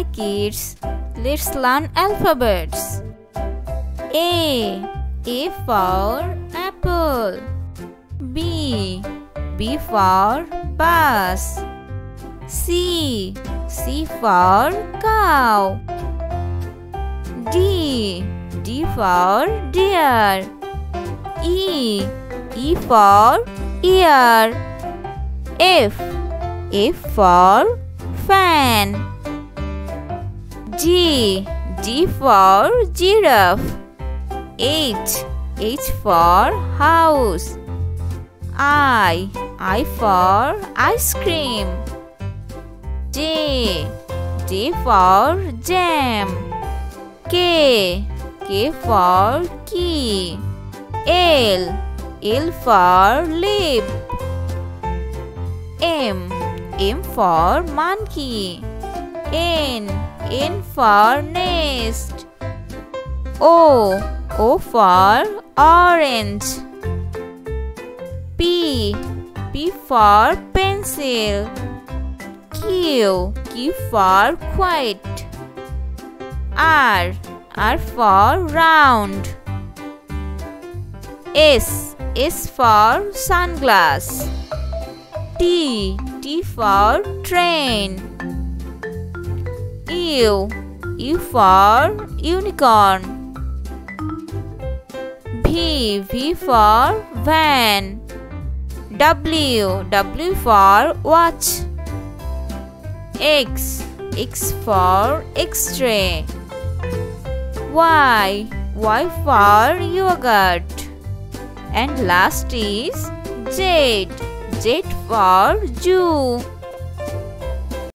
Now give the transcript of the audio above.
Hi kids, let's learn alphabets. A. A for apple. B. B for bus. C. C for cow. D. D for deer. E. E for ear. F. F for fan. G. G for giraffe. H. H for house. I. I for ice cream. J. J for jam. K. K for key. L. L for lip. M. M for monkey. N. N for nest. O. O for orange. P. P for pencil. Q. Q for quiet. R. R for round. S. S for sunglass. T. T for train. U. U for unicorn. V. V for van. W. W for watch. X. X for X-ray. Y. Y for yogurt. And last is Z. Z for zoo.